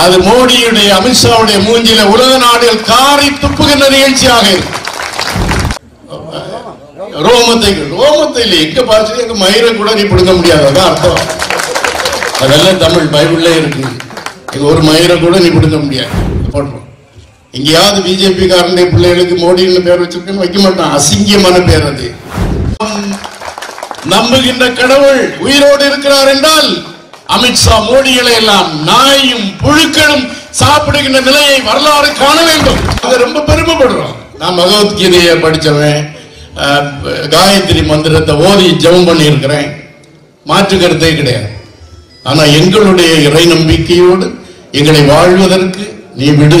அது மோடியுடைய அமித்ஷாவுடைய மூஞ்சில உலக நாடுகள் காரி துப்புகின்ற நிகழ்ச்சியாக ரோமத்தை ரோமத்தை இல்லை எங்க பார்த்து எங்க மயிரை கூட நீ பிடுங்க முடியாது அதான் அர்த்தம். அதெல்லாம் தமிழ் பைபிள்ல இருக்கு. இது ஒரு மயிரை கூட நீ பிடுங்க முடியாது. போட்டுரும் எங்கேயாவது பிஜேபி காரனுடைய பிள்ளைகளுக்கு மோடின்னு பேர் வச்சிருக்கேன்னு வைக்க மாட்டான். அசிங்கமான பேர் அது. நம்புகின்ற கடவுள் உயிரோடு இருக்கிறார் என்றால் அமித்ஷா மோடிகளை எல்லாம் நாயும் புழுக்களும் சாப்பிடுகின்ற நிலையை வரலாறு காண வேண்டும். அது ரொம்ப பெருமைப்படுறோம். நான் பகவத்கீதையை படிச்சவன் அஹ், காயத்ரி மந்திரத்தை ஓதி ஜெபம் பண்ணி இருக்கிறேன் மாற்று கருத்தே கிடையாது. ஆனா எங்களுடைய இறை நம்பிக்கையோடு எங்களை வாழ்வதற்கு நீ விடு.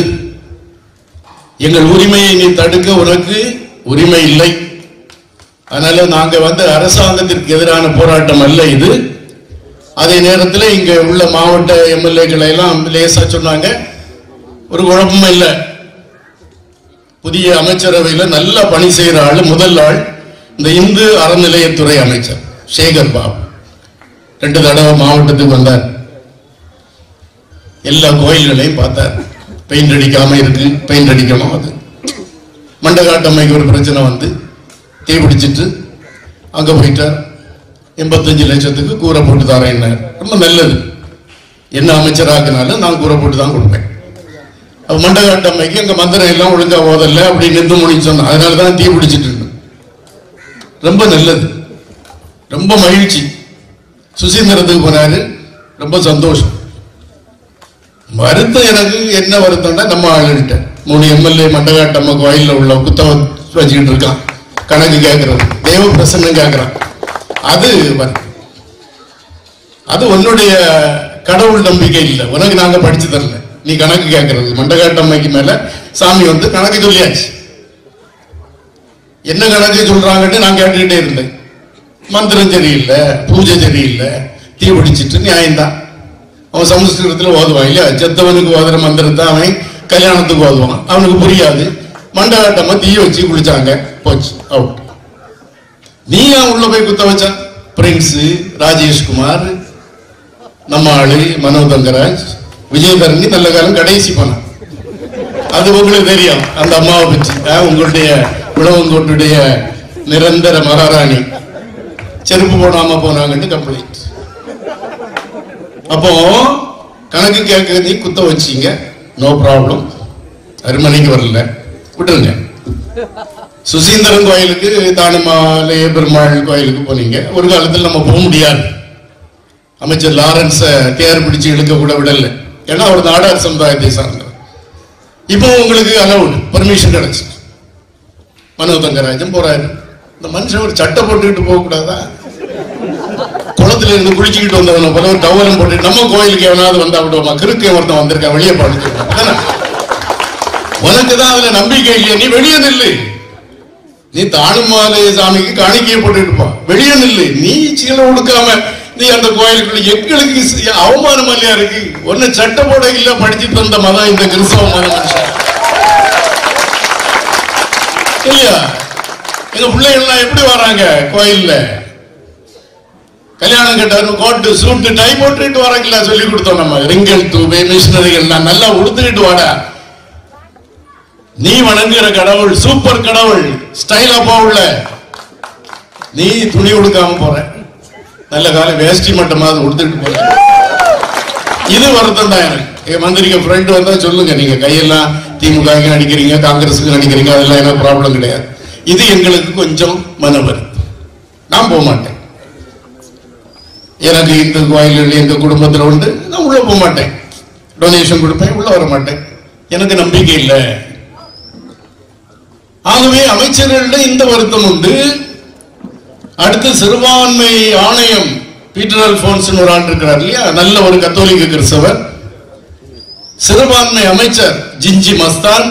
எங்கள் உரிமையை நீ தடுக்க உனக்கு உரிமை இல்லை. அதனால நாங்க வந்து அரசாங்கத்திற்கு எதிரான போராட்டம் அல்ல இது. அதே நேரத்தில் இங்கே உள்ள மாவட்ட எம்எல்ஏக்களை எல்லாம் லேசாக சொன்னாங்க. ஒரு குழப்பமும் இல்லை. புதிய அமைச்சரவையில் நல்லா பணி செய்கிற ஆள் முதல் ஆள் இந்த இந்து அறநிலையத்துறை அமைச்சர் சேகர் பாபு. ரெண்டு தடவை மாவட்டத்துக்கு வந்தார். எல்லா கோயில்களையும் பார்த்தார். பெயிண்ட் அடிக்காம இருக்கு பெயிண்ட் அடிக்கணும் அது. மண்டகாட்டம்மைக்கு ஒரு பிரச்சனை வந்து தீ பிடிச்சிட்டு அங்கே போயிட்டார். எண்பத்தஞ்சு லட்சத்துக்கு கூரை போட்டு தரேன் ரொம்ப நல்லது. என்ன அமைச்சராக்குனாலும் நான் கூரை போட்டு தான் கொடுப்பேன். அப்ப மண்டகாட்டம்மைக்கு எங்கள் மந்திரம் எல்லாம் ஒழுங்காக ஓதல அப்படி நின்று முடிச்சு சொன்னேன் அதனால தான் தீ பிடிச்சிட்டு இருந்தேன் ரொம்ப நல்லது. ரொம்ப மகிழ்ச்சி. சுசீந்திரத்துக்கு போனாரு. ரொம்ப சந்தோஷம். வருத்தம் எனக்கு என்ன வருத்தம்னா நம்ம ஆளுகிட்ட. மூணு எம்எல்ஏ மண்டகாட்டம்மை கோயிலில் உள்ள புத்தகம் வச்சுக்கிட்டு இருக்கான். கணக்கு கேட்கறது தேவ பிரசன்னம் கேட்கறான் அது அது உன்னுடைய கடவுள் நம்பிக்கை இல்லை. உனக்கு நாங்க படிச்சு தரல. நீ கணக்கு கேட்கறது மண்டகாட்டம்மைக்கு மேல சாமி வந்து கணக்கு சொல்லியாச்சு. என்ன கணக்கு சொல்றாங்கன்னு நான் கேட்டுக்கிட்டே இருந்தேன். மந்திரம் சரியில்லை பூஜை சரியில்லை தீ பிடிச்சிட்டு நியாயம்தான். அவன் சமஸ்கிருதத்துல ஓதுவான் இல்லையா? செத்தவனுக்கு ஓதுற மந்திரத்தை அவன் கல்யாணத்துக்கு ஓதுவான். அவனுக்கு புரியாது. மண்டகாட்டமா தீயை வச்சு குளிச்சாங்க. போச்சு. அவுட் நீ ஏன் உள்ள போய் குத்த வச்ச? பிரின்ஸ் ராஜேஷ்குமார் நம்ம ஆளு மனோ தங்கராஜ் விஜயதரணி நல்ல காலம் கடைசி பணம். அது உங்களுக்கு தெரியும் அந்த அம்மாவை பற்றி. உங்களுடைய உழவங்கோட்டுடைய நிரந்தர மகாராணி. செருப்பு போடாம போனாங்கன்னு கம்ப்ளைண்ட் அப்போ கணக்கு கேட்கறதையும் குத்த வச்சிங்க. நோ ப்ராப்ளம் அருமனைக்கு வரல. விட்டுருங்க. சுசீந்திரன் கோயிலுக்கு தானுமாலய பெருமாள் கோயிலுக்கு போனீங்க. ஒரு காலத்தில் நம்ம போக முடியாது. அமைச்சர் லாரன்ஸ தேர் பிடிச்சு இழுக்க கூட விடல. ஏன்னா அவர் நாடார் சமுதாயத்தை சார்ந்தவர். இப்போ உங்களுக்கு அலவுடு பர்மிஷன் கிடைச்சு மனோ தங்கராஜன் போறாரு. இந்த மனுஷன் ஒரு சட்டை போட்டுக்கிட்டு போக கூடாதா? குளத்துல இருந்து குளிச்சுக்கிட்டு வந்தவன போல ஒரு டவலம் போட்டு நம்ம கோயிலுக்கு எவனாவது வந்தா விடுவோமா? கிறுக்கு ஒருத்தன் வந்திருக்கான் வெளியே பாடுச்சு உனக்கு தான் அதுல நம்பிக்கை இல்லையா. நீ வெளியே நில்லு. நீ தானுமாலை சாமிக்கு காணிக்கையை போட்டுட்டு வெளியே இல்லை. நீ சீலை உடுக்காம நீ அந்த கோயிலுக்குள்ள எங்களுக்கு அவமானம் இல்லையா இருக்கு? ஒன்னு சட்ட போட இல்ல படிச்சுட்டு வந்த மதம் இந்த கிறிஸ்தவ மதம் மனுஷன். இல்லையா? எங்க பிள்ளைகள்லாம் எப்படி வராங்க கோயில்ல? கல்யாணம் கட்டாரு கோட்டு சூட்டு டை போட்டுட்டு வராங்கல்ல சொல்லி கொடுத்தோம் நம்ம. ரிங்கல் தூபே மிஷினரிகள்லாம் நல்லா உடுத்துக்கிட்டு வாடா. நீ வணங்குற கடவுள் சூப்பர் கடவுள் ஸ்டைலா போகல நீ துணி உடுக்காம போற. நல்ல காலம் வேஷ்டி மட்டமாவது உடுத்துட்டு போற. இது வருத்தம் தான் எனக்கு. என் மந்திரிக்க ஃப்ரெண்ட் வந்தா சொல்லுங்க. நீங்க கையெல்லாம் திமுக நடிக்கிறீங்க காங்கிரஸுக்கு நடிக்கிறீங்க அதெல்லாம் என்ன ப்ராப்ளம் கிடையாது. இது எங்களுக்கு கொஞ்சம் மன வருத்தம். நான் போக மாட்டேன். எனக்கு இந்த கோயில்கள் எங்க குடும்பத்துல உண்டு நான் உள்ள போக மாட்டேன். டொனேஷன் கொடுப்பேன் உள்ள வர மாட்டேன். எனக்கு நம்பிக்கை இல்லை. ஆகவே அமைச்சர்களிடம் இந்த வருத்தம் உண்டு. அடுத்து சிறுபான்மை ஆணையம் பீட்டர் அல்போன்ஸ் ஒரு ஆள் இருக்கிறார் இல்லையா? நல்ல ஒரு கத்தோலிக்க கிறிஸ்தவர். சிறுபான்மை அமைச்சர் ஜிஞ்சி மஸ்தான்.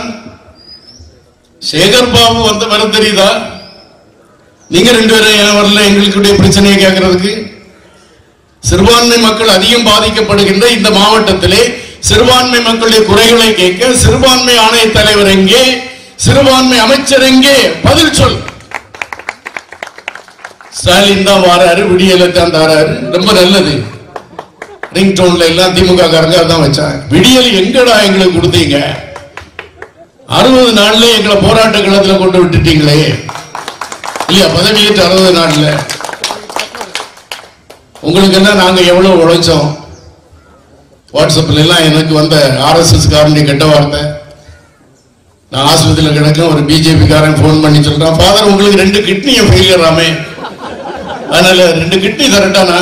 சேகர் பாபு வந்த வர தெரியுதா? நீங்க ரெண்டு பேரும் ஏன் வரல? எங்களுக்குடைய பிரச்சனையை கேட்கறதுக்கு. சிறுபான்மை மக்கள் அதிகம் பாதிக்கப்படுகின்ற இந்த மாவட்டத்திலே சிறுபான்மை மக்களுடைய குறைகளை கேட்க சிறுபான்மை ஆணைய தலைவர் எங்கே? சிறுபான்மை அமைச்சர் எங்கே? பதில் சொல். ஸ்டாலின் தான் வாராரு விடியலை தான் தாராரு. ரொம்ப நல்லது. ரிங் டோன்ல எல்லாம் திமுக காரங்க தான் வச்சாங்க. விடியல் எங்கடா எங்களுக்கு கொடுத்தீங்க? அறுபது நாள்ல எங்களை போராட்ட களத்துல கொண்டு விட்டுட்டீங்களே. இல்லையா பதவியேற்று அறுபது நாள்ல. உங்களுக்கு என்ன நாங்க எவ்வளவு உழைச்சோம்? வாட்ஸ்அப்ல எல்லாம் எனக்கு வந்த ஆர்எஸ்எஸ் காரணி கெட்ட வார்த்தை. நான் ஆஸ்பத்திரியில் கிடக்க ஒரு பிஜேபிக்காரன் ஃபோன் பண்ணி சொல்கிறான் ஃபாதர் உங்களுக்கு ரெண்டு கிட்னியும் ஃபெயிலியர் ஆமே அதனால ரெண்டு கிட்னி தரட்டானா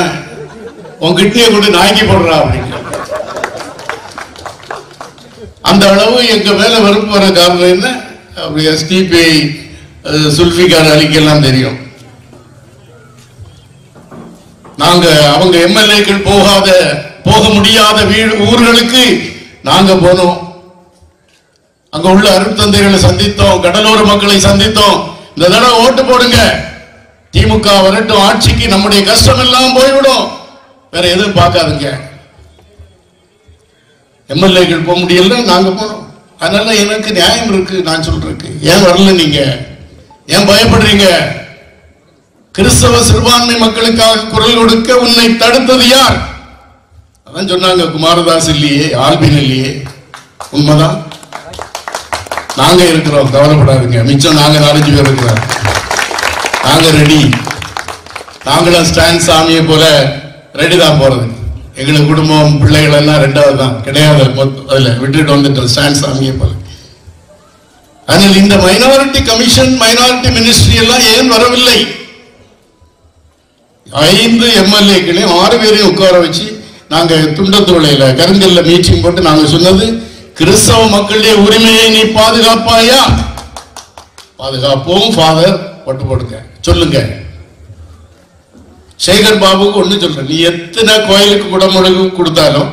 உன் கிட்னியை கொண்டு நாய்க்கு போடுறா அப்படின்னு. அந்த அளவு எங்க மேல வெறுப்பு வர காரணம் என்ன? அப்படி எஸ்டிபி சுல்ஃபிகார் அலிக்கெல்லாம் தெரியும். நாங்க அவங்க எம்எல்ஏக்கள் போகாத போக முடியாத வீடு ஊர்களுக்கு நாங்க போனோம். அங்க உள்ள அருட்தந்தைகளை சந்தித்தோம் கடலோர மக்களை சந்தித்தோம். இந்த தடவை ஓட்டு போடுங்க. திமுக வரட்டும் ஆட்சிக்கு நம்முடைய கஷ்டம் எல்லாம் போய்விடும். வேற எதுவும் பார்க்காதுங்க. எம்எல்ஏக்கள் போக முடியல நாங்க போனோம் அதனால எனக்கு நியாயம் இருக்கு நான் சொல்றேன் ஏன் வரல நீங்க? ஏன் பயப்படுறீங்க? கிறிஸ்தவ சிறுபான்மை மக்களுக்காக குரல் கொடுக்க உன்னை தடுத்தது யார்? அதான் சொன்னாங்க குமாரதாஸ் இல்லையே ஆல்பின் இல்லையே. உண்மைதான். நாங்க இருக்கிறோம் கவலைப்படாதீங்க. மிச்சம் நாங்க நாலஞ்சு பேர் இருக்கிறோம். நாங்க ரெடி நாங்களும் ஸ்டான் சாமியை போல ரெடி தான் போறது. எங்களுக்கு குடும்பம் பிள்ளைகள் எல்லாம் ரெண்டாவது தான். கிடையாது அதுல விட்டுட்டு வந்துட்டோம் ஸ்டான் சாமியை போல. ஆனால் இந்த மைனாரிட்டி கமிஷன் மைனாரிட்டி மினிஸ்ட்ரி எல்லாம் ஏன் வரவில்லை? ஐந்து எம்எல்ஏக்களையும் ஆறு பேரையும் உட்கார வச்சு நாங்க துண்டத்தோலையில கருங்கல்ல மீட்டிங் போட்டு நாங்க சொன்னது கிறிஸ்தவ மக்களுடைய உரிமையை நீ பாதுகாப்பாயா? பாதுகாப்போம் ஃபாதர் பட்டுப்படுங்க போடுங்க. சொல்லுங்க. சேகர் பாபுக்கு ஒண்ணு சொல்றேன். நீ எத்தனை கோயிலுக்கு குடமுழுகு கொடுத்தாலும்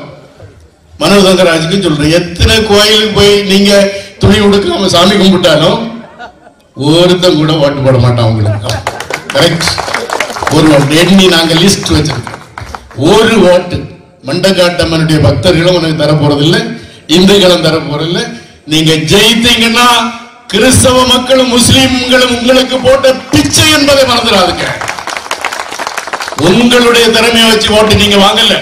மனோதங்கராஜுக்கும் சொல்றேன். எத்தனை கோயிலுக்கு போய் நீங்க துணி உடுக்காம சாமி கும்பிட்டாலும் ஒருத்தன் கூட ஓட்டு போட மாட்டான் உங்களுக்கு. கரெக்ட் ஒரு வாட்டு எண்ணி நாங்க லிஸ்ட் வச்சிருக்கோம். ஒரு ஓட்டு. மண்டகாட்டம்மனுடைய பக்தர்களும் உனக்கு தர போறதில்லை இந்துக்களும் தர போறதில்லை. நீங்க ஜெயித்தீங்கன்னா கிறிஸ்தவ மக்களும் முஸ்லீம்களும் உங்களுக்கு போட்ட பிச்சை என்பதை மறந்துடாதுங்க. உங்களுடைய திறமையை வச்சு ஓட்டு நீங்க வாங்கல.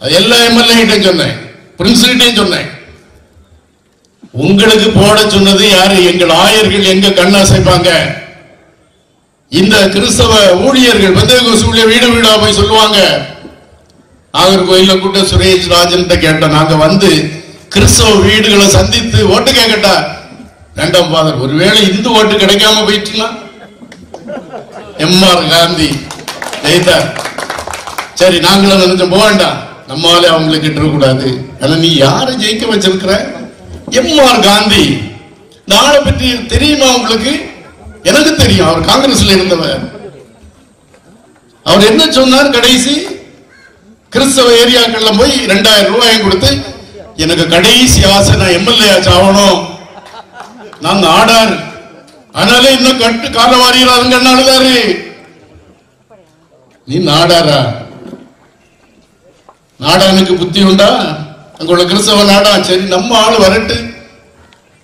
அது எல்லா எம்எல்ஏ கிட்டையும் சொன்னேன். பிரின்சிபிட்டையும் சொன்னேன். உங்களுக்கு போட சொன்னது யாரு? எங்கள் ஆயர்கள் எங்க கண் அசைப்பாங்க? இந்த கிறிஸ்தவ ஊழியர்கள் பெந்தகோஸ் ஊழியர் வீடு வீடா போய் சொல்லுவாங்க. நாகர்கோயில கூட்ட சுரேஷ் ராஜன் கேட்டோம். நாங்க வந்து கிறிஸ்தவ வீடுகளை சந்தித்து ஓட்டு கேட்கட்டா. வேண்டாம் ஃபாதர் ஒருவேளை இந்து ஓட்டு கிடைக்காம போயிட்டுனா எம் ஆர் காந்தி. ஜெயித்தார் சரி நாங்களும் நினைச்சோம். போக வேண்டாம். நம்மாலே அவங்களுக்கு கிட்டக்கூடாது ஆனா நீ யாரை ஜெயிக்க வச்சிருக்கிற? எம் ஆர் காந்தி நாளை பற்றி தெரியுமா உங்களுக்கு? எனக்கு தெரியும். அவர் காங்கிரஸ்ல இருந்தவர். அவர் என்ன சொன்னார் கடைசி? கிறிஸ்தவ ஏரியாக்கள்ல போய் ரெண்டாயிரம் ரூபாய் கொடுத்து எனக்கு கடைசி ஆசை நான் எம்எல்ஏ ஆச்சு ஆகணும். நான் ஆடார். அதனால இன்னும் கட்டு கால என்ன அழுதாரு நீ நாடாரா? நாடானுக்கு புத்தி உண்டா? அங்க உள்ள கிறிஸ்தவ நாடா? சரி நம்ம ஆள் வரட்டு.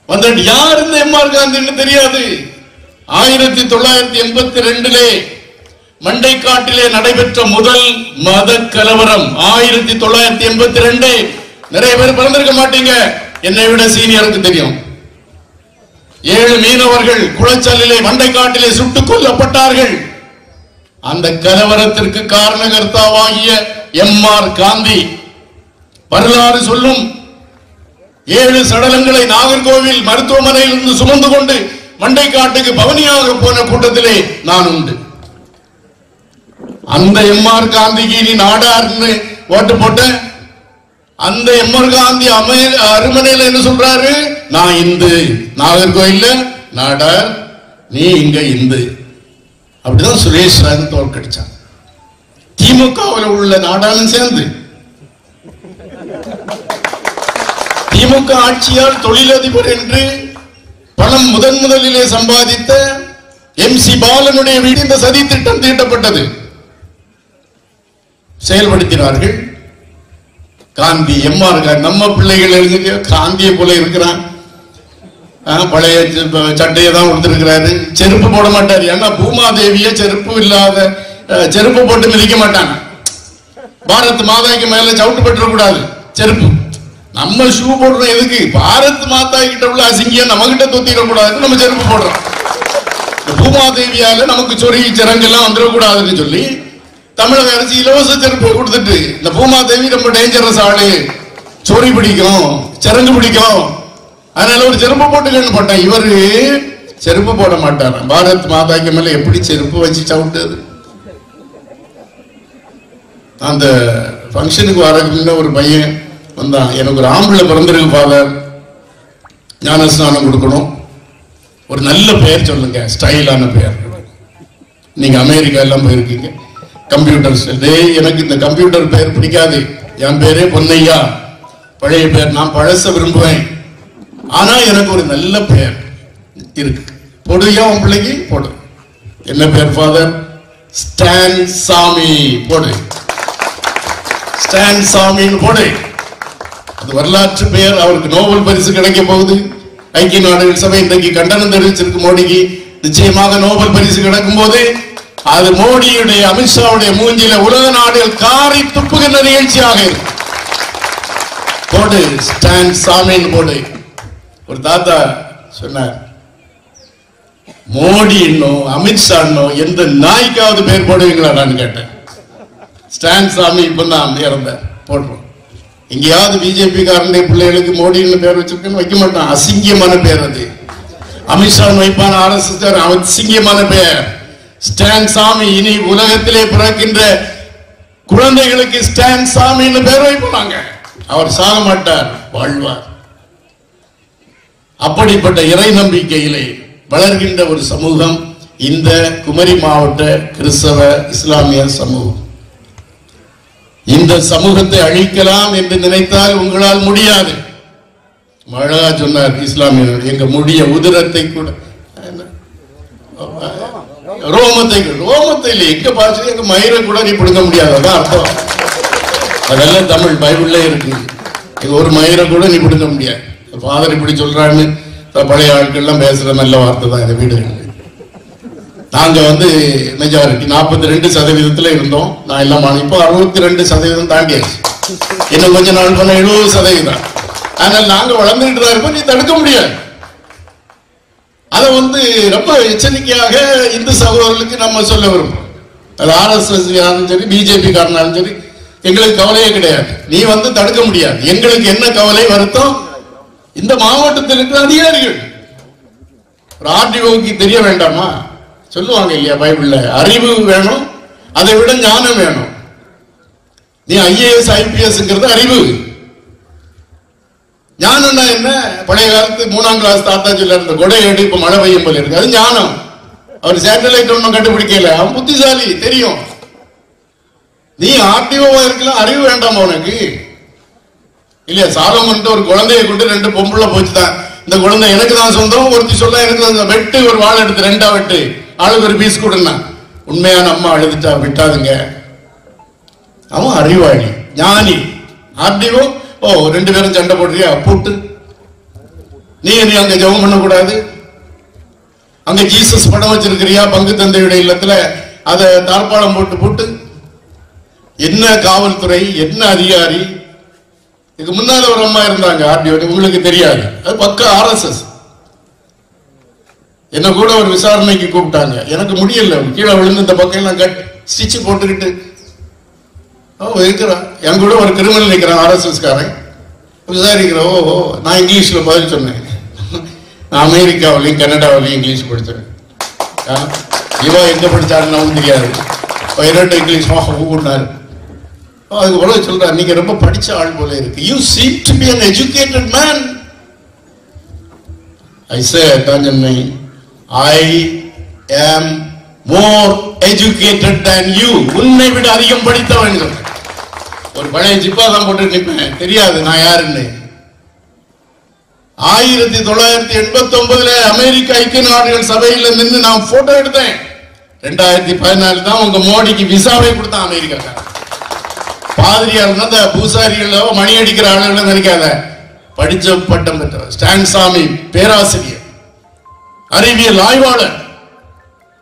வந்துட்டு யார் இந்த எம்ஆர் காந்தின்னு தெரியாது. ஆயிரத்தி தொள்ளாயிரத்தி எண்பத்தி ரெண்டுலே மண்டைக்காட்டிலே நடைபெற்ற முதல் மத கலவரம் ஆயிரத்தி தொள்ளாயிரத்தி எண்பத்தி ரெண்டு நிறைய பேர் பிறந்திருக்க மாட்டீங்க. என்னை விட சீனியருக்கு தெரியும். ஏழு மீனவர்கள் குளச்சலிலே மண்டைக்காட்டிலே சுட்டுக் கொல்லப்பட்டார்கள். அந்த கலவரத்திற்கு காரணகர்த்தாவாகிய எம் ஆர் காந்தி வரலாறு சொல்லும். ஏழு சடலங்களை நாகர்கோவில் மருத்துவமனையில் இருந்து சுமந்து கொண்டு மண்டைக்காட்டுக்கு பவனியாக போன கூட்டத்திலே நான் உண்டு. அந்த எம் ஆர் காந்திக்கு நீ நாடார்னு ஓட்டு போட்ட அந்த எம் ஆர் காந்தி அமை அருமனையில் என்ன சொல்றாரு? நான் இந்து. நாகர்கோயில்ல நாடார் நீ இங்க இந்து. அப்படிதான் சுரேஷ் ராஜன் தோற்கடிச்சான் திமுகவில் உள்ள நாடாளும் சேர்ந்து. திமுக ஆட்சியால் தொழிலதிபர் என்று பணம் முதன் முதலிலே சம்பாதித்த எம் சி பாலனுடைய வீடு இந்த சதி திட்டம் தீட்டப்பட்டது. செயல்படுத்தினார்கள். காந்தி எம்ஆர் நம்ம பிள்ளைகள் எழுதுங்க காந்தியை போல இருக்கிறான். பழைய சட்டையை தான் கொடுத்துருக்கிறாரு செருப்பு போட மாட்டார். ஏன்னா பூமாதேவிய செருப்பு இல்லாத செருப்பு போட்டு மிதிக்க மாட்டாங்க. பாரத் மாதாக்கு மேல சவுட்டு பெற்ற கூடாது. செருப்பு. நம்ம ஷூ போடுறோம் எதுக்கு? பாரத் மாதா கிட்ட உள்ள அசிங்கியம் நம்ம கிட்ட தொத்திட நம்ம செருப்பு போடுறோம். பூமாதேவியால நமக்கு சொருகி சிறங்கெல்லாம் வந்துடக்கூடாதுன்னு சொல்லி தமிழக அரசு இலவச செருப்பு கொடுத்துட்டு இந்த பூமாதேவி ரொம்ப டேஞ்சரஸ் ஆளு. சொறி பிடிக்கும் சிறங்கு பிடிக்கும். அதனால ஒரு செருப்பு போட்டுக்கன்னு போட்டேன். இவரு செருப்பு போட மாட்டார்? பாரத் மாதாக்கு மேல எப்படி செருப்பு வச்சு சவுட்டது அந்த ஃபங்க்ஷனுக்கு வரக்குன்னு ஒரு பையன் வந்தான். எனக்கு ஒரு ஆம்பளை பிறந்திருக்கு ஃபாதர் ஞானஸ்நானம் கொடுக்கணும். ஒரு நல்ல பெயர் சொல்லுங்க. ஸ்டைலான பெயர் நீங்க அமெரிக்கா எல்லாம் போயிருக்கீங்க. கம்ப்யூட்டர்ஸ். டேய் எனக்கு இந்த கம்ப்யூட்டர் பெயர் பிடிக்காது. என் பேரே பொன்னையா. பழைய பேர் நான் பழச விரும்புவேன். ஆனா எனக்கு ஒரு நல்ல பெயர் இருக்கு. போடுவியா உன் பிள்ளைக்கு? போடு. என்ன பேர் ஃபாதர்? ஸ்டான் சாமி. போடு. ஸ்டான் சாமின்னு போடு. அது வரலாற்று பெயர். அவருக்கு நோபல் பரிசு கிடைக்க போகுது. ஐக்கிய நாடுகள் சபை இன்றைக்கு கண்டனம் தெரிவிச்சிருக்கு மோடிக்கு நிச்சயமாக நோபல் பரிசு கிடைக்கும் போது அது மோடியுடைய அமித்ஷாவுடைய மூஞ்சில உலக நாடுகள் காரை துப்புகின்ற நிகழ்ச்சியாக போடு ஸ்டாண்ட் சாமின்னு போடு ஒரு தாத்தா சொன்னார் மோடி இன்னும் அமித்ஷா இன்னும் எந்த நாய்க்காவது பேர் போடுவீங்களா நான் கேட்டேன். ஸ்டாண்ட் சாமி இப்ப நான் இறந்தார். போடுறோம். எங்கேயாவது பிஜேபி காரனுடைய பிள்ளைகளுக்கு மோடின்னு பேர் வச்சிருக்கேன்னு வைக்க மாட்டான். அசிங்கியமான பேர் அது. அமித்ஷா வைப்பான ஆர்எஸ்எஸ் அசிங்கியமான பேர். ஸ்டான் சாமி இனி உலகத்திலே பிறக்கின்ற குழந்தைகளுக்கு ஸ்டான் சாமின்னு பேர் வைப்பாங்க. அவர் சாக மாட்டார் வாழ்வார். அப்படிப்பட்ட இறை நம்பிக்கையிலே வளர்கின்ற ஒரு சமூகம் இந்த குமரி மாவட்ட கிறிஸ்தவ இஸ்லாமிய சமூகம். இந்த சமூகத்தை அழிக்கலாம் என்று நினைத்தால் உங்களால் முடியாது. அழகா சொன்னார் இஸ்லாமியர் எங்க முடிய உதிரத்தை கூட. ரோமத்தை ரோமத்தை இல்லை. எங்க பார்த்து எங்க மயிரை கூட நீ பிடுங்க முடியாது. அர்த்தம். அதெல்லாம் தமிழ் பைபிள்ல இருக்கு. இது ஒரு மயிரை கூட நீ பிடுங்க முடியாது. ஃபாதர் இப்படி சொல்றான்னு பழைய பழைய ஆட்கள்லாம் பேசுற நல்ல வார்த்தை தான். இந்த வீடுகள் நாங்க வந்து மெஜாரிட்டி நாற்பத்தி ரெண்டு சதவீதத்துல இருந்தோம். நான் எல்லாம் இப்போ அறுபத்தி ரெண்டு சதவீதம் தாண்டியாச்சு. இன்னும் கொஞ்ச நாள் பண்ண எழுபது சதவீதம். ஆனால் நாங்க வளர்ந்துகிட்டு தான் இருப்போம் நீ தடுக்க முடியாது. அதை வந்து ரொம்ப எச்சரிக்கையாக இந்து சகோதரர்களுக்கு நம்ம சொல்ல விரும்புறோம். அது ஆர்எஸ்எஸ் சரி பிஜேபி காரனாலும் சரி எங்களுக்கு கவலையே கிடையாது. நீ வந்து தடுக்க முடியாது. எங்களுக்கு என்ன கவலை வருத்தம்? இந்த மாவட்டத்தில் இருக்கிற அதிகாரிகள். ஆர்டிஓக்கு தெரிய வேண்டாமா? சொல்லுவாங்க இல்லையா பைபிள்ல. அறிவு வேணும் அதை விட ஞானம் வேணும். நீ ஐஏஎஸ் ஐபிஎஸ்ங்கிறது அறிவு. ஞானம்னா என்ன? பழைய காலத்து மூணாம் கிளாஸ் தாத்தா இருந்த கொடை அடி இப்போ மழை பெய்யும் போல இருக்கு. அது ஞானம். அவர் சேட்டலைட் ஒன்றும் கண்டுபிடிக்கல. அவன் புத்திசாலி தெரியும். நீ ஆர்டிஓவா இருக்கலாம் அறிவு வேண்டாமா உனக்கு? இல்லையா சாலமன்ட்டு ஒரு குழந்தைய கொண்டு ரெண்டு பொம்பளை போச்சுதான். இந்த குழந்தை எனக்கு தான் சொந்தம் ஒருத்தி சொல்ல எனக்கு தான் வெட்டு ஒரு வாழை எடுத்து ரெண்டா வெட்டு. ஆளுக்கு ஒரு பீஸ் கொடுனா உண்மையான அம்மா அழுதுட்டா விட்டாதுங்க. அவன் அறிவாளி ஞானி. ஆர்டிஓ ஓ ரெண்டு பேரும் சண்டை போடுறியா? போட்டு. நீ நீ அங்க ஜெபம் பண்ணக்கூடாது. அங்க ஜீசஸ் படம் வச்சிருக்கிறியா? பங்கு தந்தையுடைய இல்லத்துல. அதை தார்பாலம் போட்டு போட்டு. என்ன காவல்துறை என்ன அதிகாரி? இதுக்கு முன்னால ஒரு அம்மா இருந்தாங்க ஆர்டிஓ உங்களுக்கு தெரியாது. அது பக்க ஆர்எஸ்எஸ் என்ன கூட ஒரு விசாரணைக்கு கூப்பிட்டாங்க. எனக்கு முடியல. கீழே விழுந்து இந்த பக்கம் எல்லாம் கட் ஸ்டிச்சு போட்டுக்கிட்டு ஓ இருக்கிறான். என் கூட ஒரு கிரிமினல் நிற்கிறான் ஆர்எஸ்எஸ் காரன். விசாரிக்கிறேன் ஓ ஓ நான் இங்கிலீஷில் பதில் சொன்னேன். நான் அமெரிக்காவிலையும் கனடாவிலையும் இங்கிலீஷ் படித்தேன். ஆ, இவா எங்கே படித்தாருன்னு நமக்கு தெரியாது. இரண்டு இங்கிலீஷ் ஊடினாரு அதுக்கு பிறகு சொல்கிறார் நீங்கள் ரொம்ப படித்த ஆள் போல இருக்கு. You seem to be an educated man I say தான் Chennai I am more educated than you. உன்னை விட அதிகம் படித்தவன். ஒரு பழைய ஜிப்பா தான் போட்டு நிற்பேன் தெரியாது நான் யாருன்னு. ஆயிரத்தி தொள்ளாயிரத்தி எண்பத்தி ஒன்பதுல அமெரிக்க ஐக்கிய நாடுகள் சபையில நின்று நான் போட்டோ எடுத்தேன். ரெண்டாயிரத்தி பதினாலு தான் உங்க மோடிக்கு விசாவை கொடுத்தான் அமெரிக்கா பாதிரியார் அந்த பூசாரிகள் மணி அடிக்கிற ஆளுகளை நினைக்காத. படிச்ச பட்டம் பெற்றவர். ஸ்டான் சாமி பேராசிரியர். அறிவியல் ஆய்வாளர்.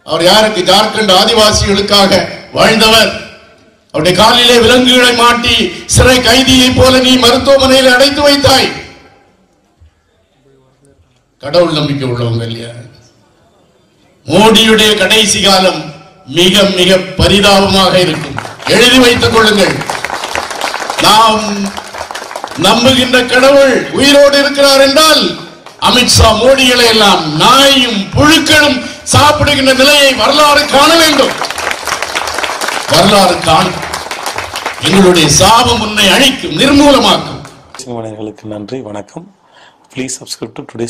அவர் யாருக்கு? ஜார்க்கண்ட் ஆதிவாசிகளுக்காக வாழ்ந்தவர். அவருடைய காலிலே விலங்குகளை மாட்டி சிறை கைதியை போல நீ மருத்துவமனையில் அடைத்து வைத்தாய். கடவுள் நம்பிக்கை உள்ளவங்க இல்லையா? மோடியுடைய கடைசி காலம் மிக மிக பரிதாபமாக இருக்கும். எழுதி வைத்துக் கொள்ளுங்கள். நாம் நம்புகின்ற கடவுள் உயிரோடு இருக்கிறார் என்றால் அமித்ஷா மோடிகளை எல்லாம் நாயும் புழுக்களும் சாப்பிடுகின்ற நிலையை வரலாறு காண வேண்டும். வரலாறு காணும் எங்களுடைய சாபம் உன்னை அழிக்கும் நிர்மூலமாக்கும். நன்றி வணக்கம். Please subscribe to today